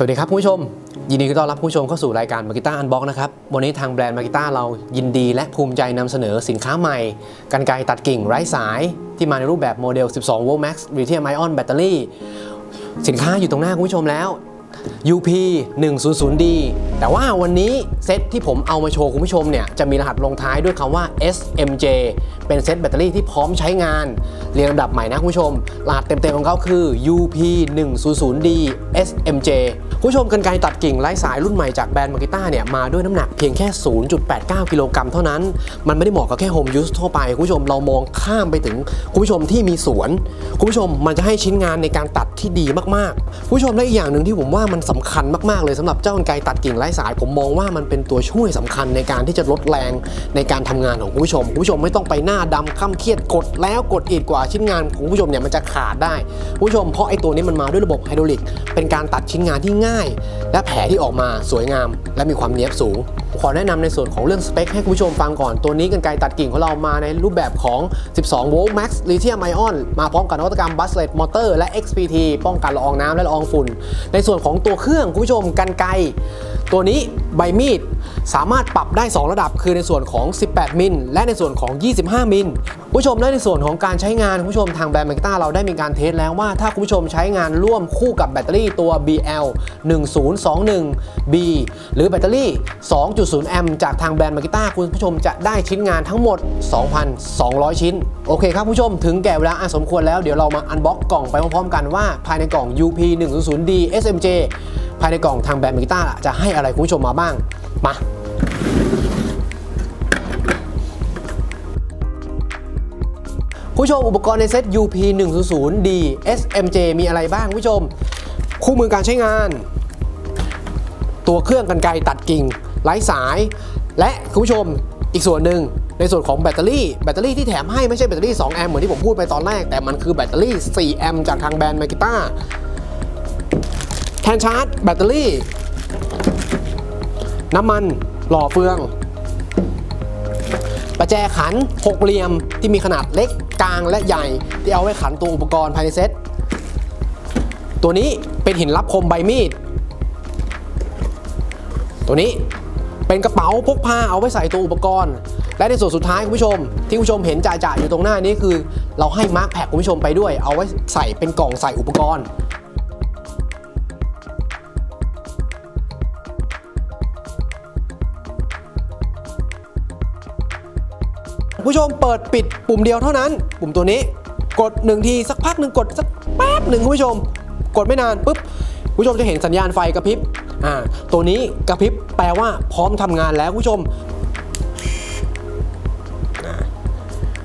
สวัสดีครับผู้ชม ยินดีต้อนรับผู้ชมเข้าสู่รายการมากิต้า unbox นะครับ วันนี้ทางแบรนด์มากิต้าเรายินดีและภูมิใจนำเสนอสินค้าใหม่ กรรไกรตัดกิ่งไร้สาย ที่มาในรูปแบบโมเดล 12 โวลต์ max lithium ion battery สินค้าอยู่ตรงหน้าคุณผู้ชมแล้ว UP 100D แต่ว่าวันนี้เซตที่ผมเอามาโชว์คุณผู้ชมเนี่ย จะมีรหัสลงท้ายด้วยคำว่า SMJ เป็นเซตแบตเตอรี่ที่พร้อมใช้งาน เรียงลำดับใหม่นะคุณผู้ชม รหัสเต็มๆของเขาคือ UP 100D SMJ คุณผู้ชมกันไกรตัดกิ่งไร้สายรุ่นใหม่จากแบรนด์มากิต้าเนี่ยมาด้วยน้ำหนักเพียงแค่ 0.89 กิโลกรัมเท่านั้น มันไม่ได้เหมาะกับแค่โฮมยูสทั่วไป คุณผู้ชมเรามองข้ามไปถึงคุณผู้ชมที่มีสวน คุณผู้ชมมันจะให้ชิ้นงานในการตัดที่ดีมากๆคุณผู้ชมและอีกอย่างหนึ่งที่ผมว่ามันสำคัญมากๆเลยสำหรับเจ้ากันไกรตัดกิ่งไร้สาย ผมมองว่ามันเป็นตัวช่วยสำคัญในการที่จะลดแรงในการทำงานของคุณผู้ชมคุณผู้ชมไม่ต้องไปหน้าดำข้าเครียดกดแล้วกดอีกกว่าชิ้นงานของคุณผู้ชมเนี่ยมันจะขาดได้คุณผู้ชมเพราะไอ้ตัวนี้มันมาด้วยระบบไฮดรอลิกเป็นการตัดชิ้นงานที่ง่าย และแผลที่ออกมาสวยงาม และมีความเนียบสูงขอแนะนำในส่วนของเรื่องสเปคให้คุณผู้ชมฟังก่อน ตัวนี้กันไกตัดกิ่งของเรามาในรูปแบบของ 12 โวลต์ max lithium ion มาพร้อมกับนวัตกรรม buslet motor และ XPT ป้องกันละอองน้ำและละอองฝุ่น ในส่วนของตัวเครื่องคุณผู้ชมกันไกตัวนี้ใบมีดสามารถปรับได้ 2 ระดับคือในส่วนของ 18 มิล และในส่วนของ 25 มิลผู้ชมและในส่วนของการใช้งานผู้ชมทางแบรนด์มากิต้าเราได้มีการ test แล้วว่าถ้าคุณผู้ชมใช้งานร่วมคู่กับแบตเตอรี่ตัว BL 1021 B หรือแบตเตอรี่ 2.0 แอมป์จากทางแบรนด์มากิต้าคุณผู้ชมจะได้ชิ้นงานทั้งหมด 2,200 ชิ้น โอเคครับผู้ชมถึงแก่เวลาอันสมควรแล้วเดี๋ยวเรามา unbox กล่องไปพร้อมๆกันว่าภายในกล่อง UP 100D SMJ ภายในกล่องทางแบรนด์มากิต้าจะให้อะไรคุณผู้ชมมาบ้างมาผู้ชมอุปกรณ์ในเซต UP 100D SMJ มีอะไรบ้างผู้ชม คู่มือการใช้งาน ตัวเครื่องกรรไกรตัดกิ่งไร้สาย และคุณผู้ชมอีกส่วนหนึ่งในส่วนของแบตเตอรี่ แบตเตอรี่ที่แถมให้ไม่ใช่แบตเตอรี่ 2 แอมป์เหมือนที่ผมพูดไปตอนแรก แต่มันคือแบตเตอรี่ 4 แอมป์จากทางแบรนด์ Makitaแท่นชาร์จแบตเตอรี่ น้ำมันหล่อเฟือง ประแจขันหกเหลี่ยมที่มีขนาดเล็กกลางและใหญ่ ที่เอาไว้ขันตัวอุปกรณ์ภายในเซ็ตตัวนี้เป็นหินลับคมใบมีด ตัวนี้เป็นกระเป๋าพกพาเอาไว้ใส่ตัวอุปกรณ์ และในส่วนสุดท้ายคุณผู้ชม ที่คุณผู้ชมเห็นจ๋าๆอยู่ตรงหน้านี้คือ เราให้ Makpac คุณผู้ชมไปด้วย เอาไว้ใส่เป็นกล่องใส่อุปกรณ์ ผู้ชมเปิดปิดปุ่มเดียวเท่านั้น ปุ่มตัวนี้ กดหนึ่งทีสักพักหนึ่งกดสักแป๊บหนึ่งคุณผู้ชม กดไม่นานปุ๊บผู้ชมจะเห็นสัญญาณไฟกระพริบอ่าตัวนี้กระพริบแปลว่าพร้อมทำงานแล้วผู้ชม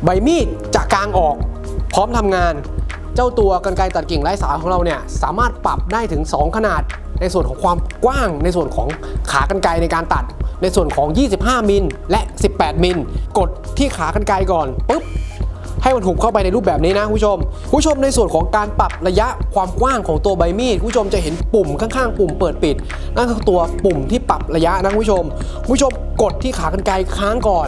ใบมีดจะกลางออก พร้อมทำงาน เจ้าตัวกันไกรตัดกิ่งไร้สาของเราเนี่ยสามารถปรับได้ถึง 2 ขนาด ในส่วนของความกว้างในส่วนของขากรรไกรในการตัด ในส่วนของ 25 มิลและ 18 มิลกดที่ขากรรไกรก่อนปุ๊บให้มันหุบเข้าไปในรูปแบบนี้นะคุณผู้ชมคุณผู้ชมในส่วนของการปรับระยะความกว้างของตัวใบมีดคุณผู้ชมจะเห็นปุ่มข้างๆ ปุ่มเปิดปิด นั่นคือตัวปุ่มที่ปรับระยะนะคุณผู้ชมคุณผู้ชมกดที่ขากรรไกรค้างก่อน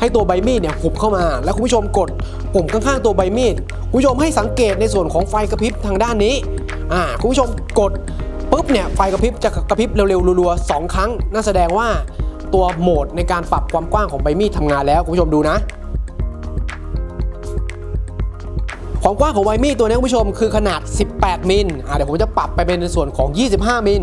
ให้ตัวใบมีดเนี่ยหุบเข้ามา แล้วคุณผู้ชมกดปุ่มข้างๆ ตัวใบมีดคุณผู้ชมให้สังเกตในส่วนของไฟกระพริบทางด้านนี้อ่าคุณผู้ชมกด ปุ๊บเนี่ยไฟกระพริบจะกระพริบเร็วๆรัวๆสองครั้งนั่นแสดงว่าตัวโหมดในการปรับความกว้างของใบมีดทำงานแล้วคุณผู้ชมดูนะ ความกว้างของใบมีดตัวนี้คุณผู้ชมคือขนาด 18 มิลอ่าเดี๋ยวผมจะปรับไปเป็นในส่วนของ 25 มิล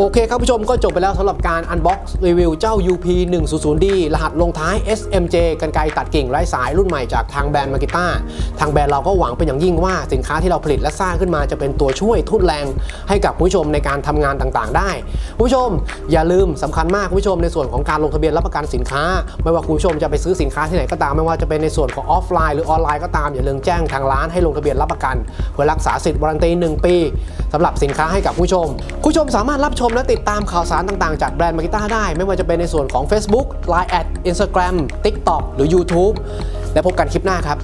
โอเคครับผู้ชมก็จบไปแล้วสำหรับการ Unbox รีวิวเจ้า UP 100D รหัสลงท้าย SMJ กรรไกรตัดกิ่งไร้สายรุ่นใหม่จากทางแบรนด์ Makita ทางแบรนด์เราก็หวังเป็นอย่างยิ่งว่าสินค้าที่เราผลิตและสร้างขึ้นมาจะเป็นตัวช่วยทุ่นแรง ให้กับผู้ชมในการทำงานต่างๆ ได้ผู้ชม อย่าลืมสำคัญมากผู้ชมในส่วนของการลงทะเบียนรับประกันสินค้า ไม่ว่าคุณผู้ชมจะไปซื้อสินค้าที่ไหนก็ตามไม่ว่าจะเป็นในส่วนของออฟไลน์หรือออนไลน์ก็ตามอย่าลืมแจ้งทางร้านให้ลงทะเบียนรับประกันเพื่อรักษาสิทธิ์ warranty 1ปีสำหรับสินค้าให้กับผู้ชม ผู้ชมสามารถรับชมและติดตามข่าวสารต่างๆ จากแบรนด์ Makita ได้ ไม่ว่าจะเป็นในส่วนของ Facebook Line แอด Instagram TikTok หรือ YouTube และพบกันคลิปหน้าครับ